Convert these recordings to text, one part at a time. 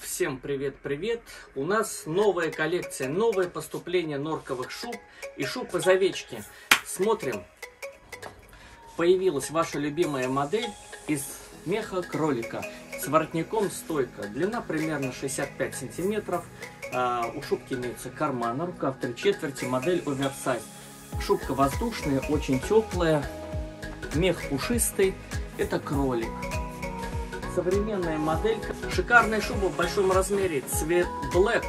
Всем привет-привет! У нас новая коллекция, новое поступление норковых шуб и шуб из овечки. Смотрим. Появилась ваша любимая модель из меха кролика с воротником стойка. Длина примерно 65 сантиметров. А, у шубки имеется карман, рука в три четверти, модель оверсайз. Шубка воздушная, очень теплая, мех пушистый. Это кролик современная моделька. Шикарная шуба в большом размере, цвет black.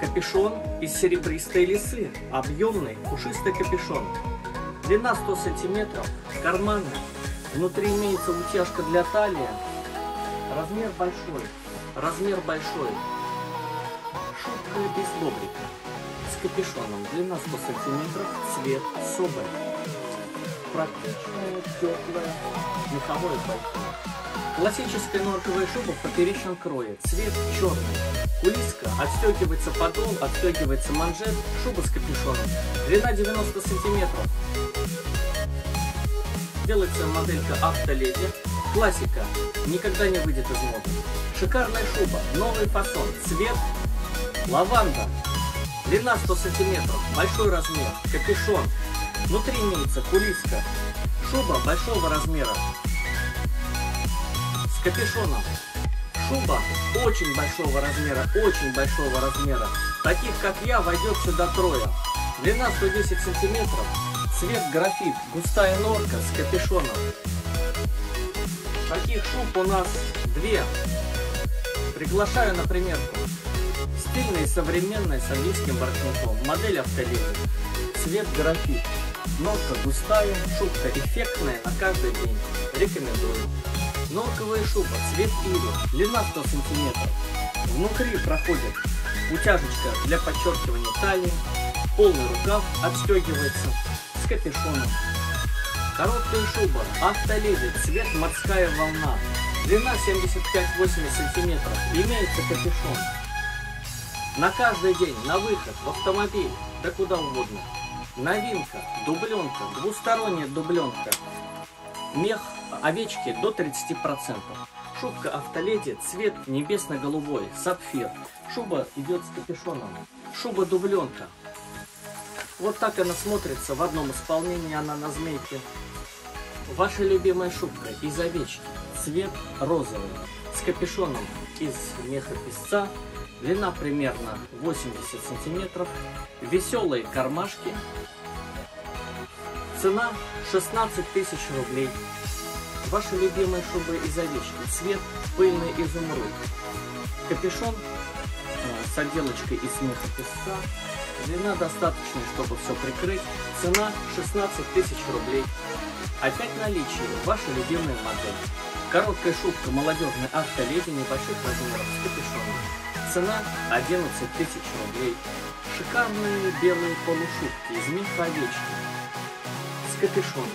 Капюшон из серебристой лисы, объемный, пушистый капюшон. Длина 100 сантиметров, карманы. Внутри имеется утяжка для талии. Размер большой, размер большой. Шубка без бобрика, с капюшоном. Длина 100 сантиметров, цвет собой. Практичная, теплая, меховое пальто. Классическая норковая шуба в поперечном крое, цвет черный. Кулиска, отстегивается подол, отстегивается манжет, шуба с капюшоном. Длина 90 сантиметров. Делается моделька автоледи. Классика, никогда не выйдет из моды. Шикарная шуба, новый фасон, цвет лаванда. Длина 100 сантиметров, большой размер, капюшон. Внутри имеется кулиска. Шуба большого размера, капюшоном. Шуба очень большого размера, очень большого размера. Таких, как я, войдет сюда трое. Длина 110 сантиметров, цвет графит, густая норка с капюшоном. Таких шуб у нас две. Приглашаю на примерку. Стильная и современная с английским воротником. Модель автоледи. Цвет графит. Норка густая, шубка эффектная на каждый день. Рекомендую. Норковая шуба, цвет ири, длина 100 см. Внутри проходит утяжечка для подчеркивания талии, полный рукав отстегивается с капюшоном. Короткая шуба, автоледи, цвет морская волна, длина 75-80 см, имеется капюшон. На каждый день, на выход, в автомобиль, да куда угодно. Новинка, дубленка, двусторонняя дубленка, мех овечки до 30%. Шубка автоледи, цвет небесно-голубой, сапфир. Шуба идет с капюшоном. Шуба дубленка. Вот так она смотрится в одном исполнении, она на змейке. Ваша любимая шубка из овечки, цвет розовый, с капюшоном из меха песца, длина примерно 80 сантиметров, веселые кармашки, цена 16 тысяч рублей. Ваша любимая шуба из овечки. Цвет пыльный изумруд. Капюшон э, с отделочкой из смеха песца. Длина достаточная, чтобы все прикрыть. Цена 16 тысяч рублей. Опять наличие. Ваша любимая модель. Короткая шубка молодежная автоледи небольших размеров с капюшоном. Цена 11 тысяч рублей. Шикарные белые полушубки из меха овечки капюшоном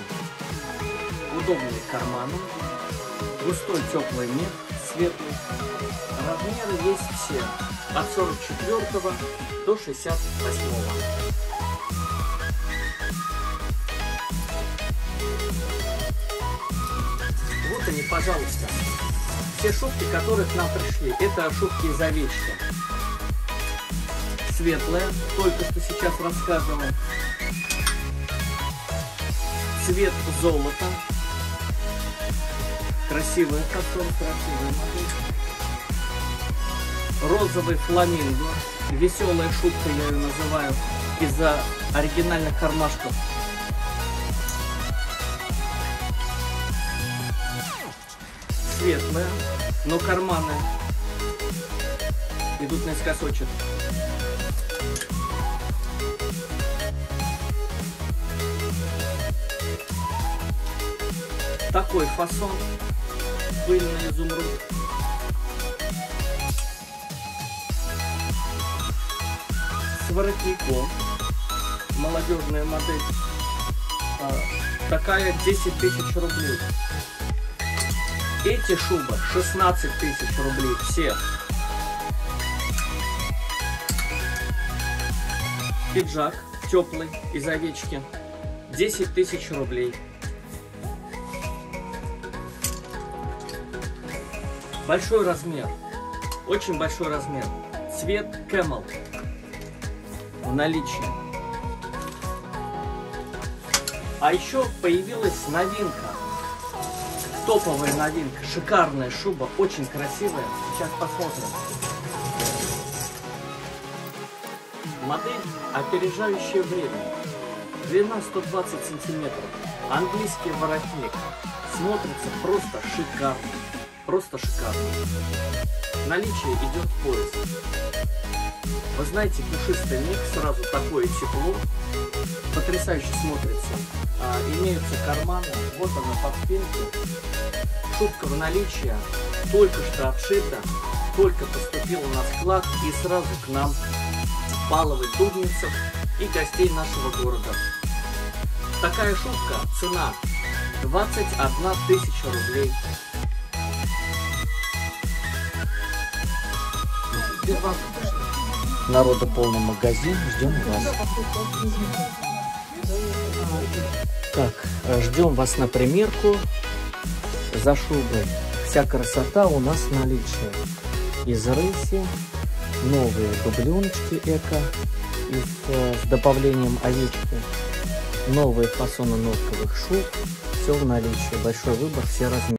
удобные карманы, густой теплый мех, светлый. Размеры есть все, от 44 до 68. Вот они, пожалуйста. Все шубки, которые к нам пришли, это шубки из овечки. Светлая, только что сейчас рассказывал. Цвет золота, Красивая картон, красивая модель. Розовый фламинго. Веселая шутка, я ее называю, из-за оригинальных кармашков. Светлая, но карманы идут наискосочек. Такой фасон пыльный изумруд. С воротником. Молодежная модель. А, такая 10 тысяч рублей. Эти шубы 16 тысяч рублей все. Пиджак теплый из овечки 10 тысяч рублей. Большой размер. Очень большой размер. Цвет Camel в наличии. А еще появилась новинка. Топовая новинка. Шикарная шуба. Очень красивая. Сейчас посмотрим. Модель опережающая время. Длина 120 сантиметров. Английский воротник. Смотрится просто шикарно. Просто шикарно. Наличие идет пояс. Вы знаете, пушистый мех, сразу такое тепло. Потрясающе смотрится. А, имеются карманы. Вот она под спинкой. Шубка в наличии. Только что обшита. Только поступила на склад и сразу к нам баловать дубницев и гостей нашего города. Такая шутка, цена 21 тысяча рублей. Народа полный магазин, ждем вас. Так, э, ждем вас на примерку за шубой. Вся красота у нас в наличии. Из рыси, новые дубленочки эко из, э, с добавлением овечки, новые фасоны носковых шуб, все в наличии, большой выбор, все размеры.